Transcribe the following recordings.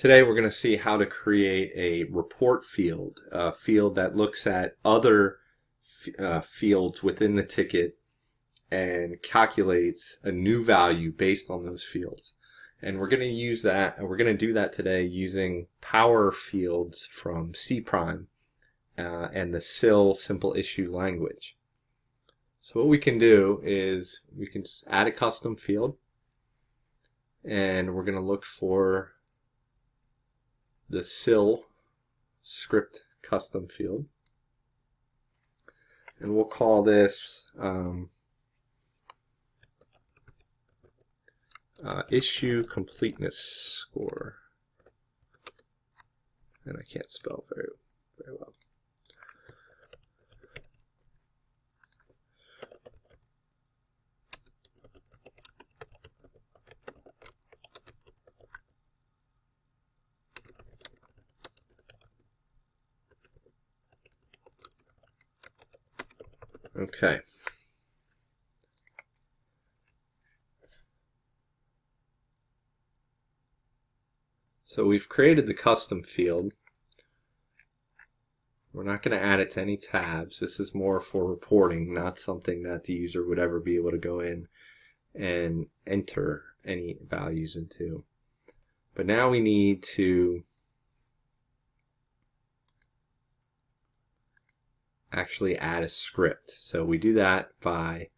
Today we're going to see how to create a report field, a field that looks at other uh, fields within the ticket and calculates a new value based on those fields. And we're going to use that, and we're going to do that today using power fields from cPrime uh, and the SIL simple issue language. So what we can do is we can just add a custom field and we're going to look for the SIL script custom field. And we'll call this um, uh, issue completeness score. And I can't spell very, very well. Okay. So we've created the custom field. We're not going to add it to any tabs. This is more for reporting, not something that the user would ever be able to go in and enter any values into. But now we need to actually add a script. So we do that by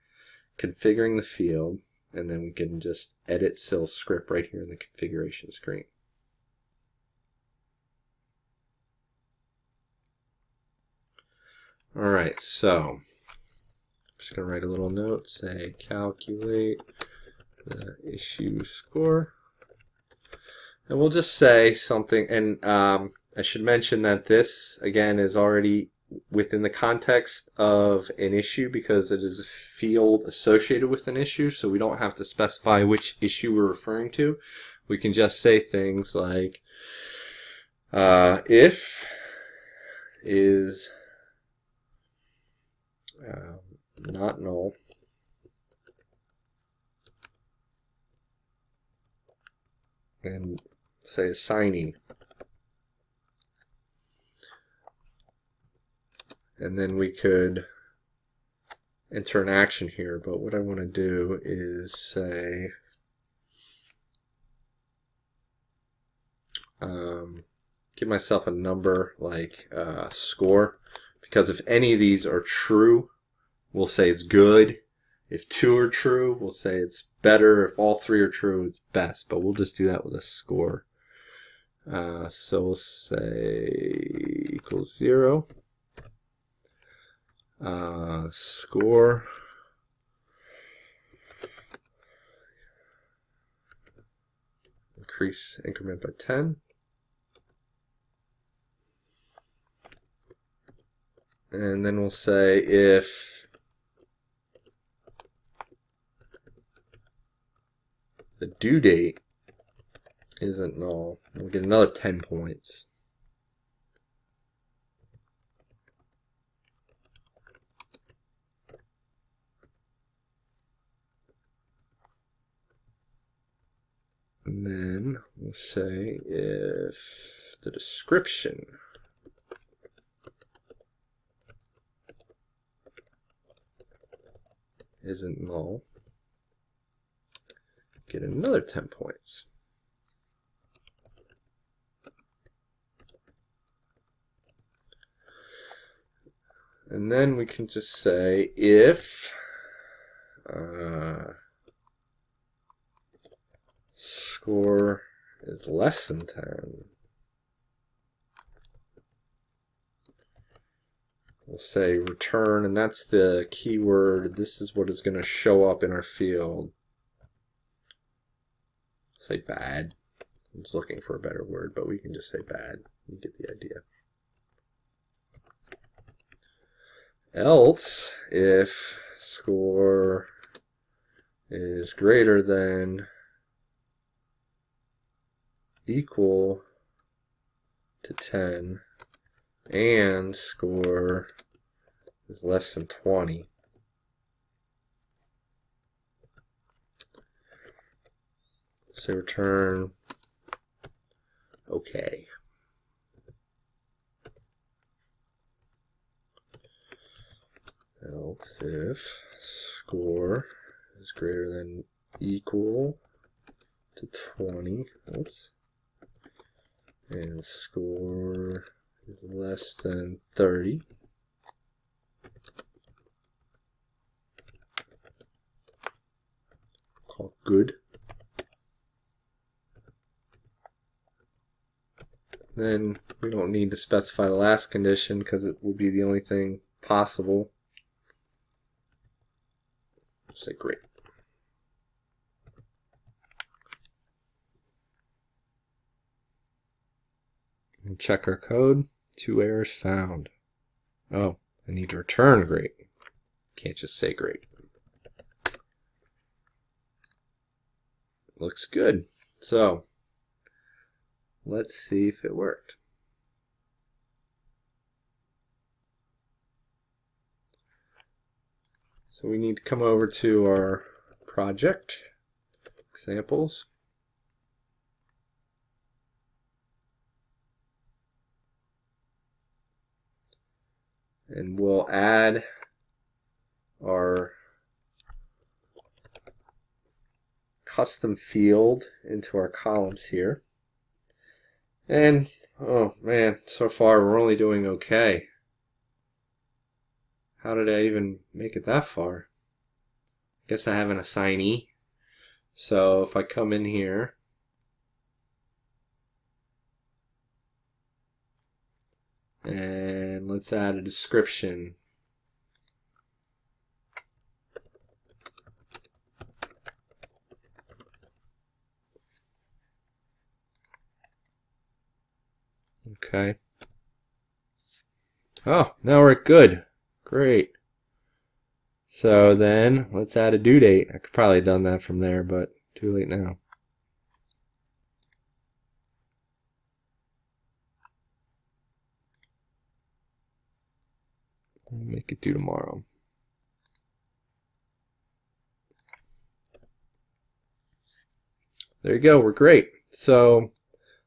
configuring the field and then we can just edit SIL script right here in the configuration screen. Alright, so I'm just to write a little note, say calculate the issue score. And we'll just say something, and um, I should mention that this, again, is already within the context of an issue because it is a field associated with an issue, so we don't have to specify which issue we're referring to. We can just say things like uh, if is um, not null and say assigning and then we could enter an action here. But what I want to do is say um, give myself a number like uh, score. Because if any of these are true we'll say it's good. If two are true we'll say it's better. If all three are true it's best. But we'll just do that with a score. Uh, so we'll say equals zero uh, score. Increase increment by 10. And then we'll say if the due date isn't null, we'll get another 10 points. And then we'll say if the description isn't null, get another 10 points. And then we can just say if uh, score is less than 10, we'll say return, and that's the keyword. This is what is going to show up in our field. Say bad. I was looking for a better word, but we can just say bad. You get the idea. Else, if score is greater than equal to 10 and score is less than 20. So return OK. Else if score is greater than equal to 20, oops, and score is less than 30, call good. Then we don't need to specify the last condition because it will be the only thing possible. Say great. And check our code. Two errors found. Oh, I need to return great. Can't just say great. Looks good. So, let's see if it worked. So we need to come over to our project examples. And we'll add our custom field into our columns here. And, oh man, so far we're only doing okay. How did I even make it that far? I guess I have an assignee. So if I come in here, and let's add a description. Okay. Oh, now we're good. Great. So then let's add a due date. I could probably have done that from there, but too late now. Make it due tomorrow. There you go. We're great. So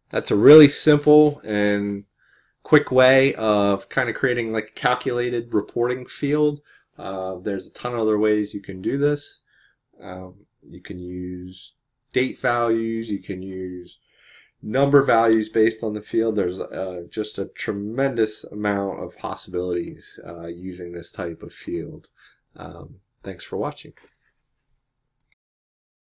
that's a really simple and quick way of kind of creating like a calculated reporting field. Uh, there's a ton of other ways you can do this. Um, you can use date values, you can use number values based on the field. There's uh, just a tremendous amount of possibilities uh, using this type of field. Um, thanks for watching.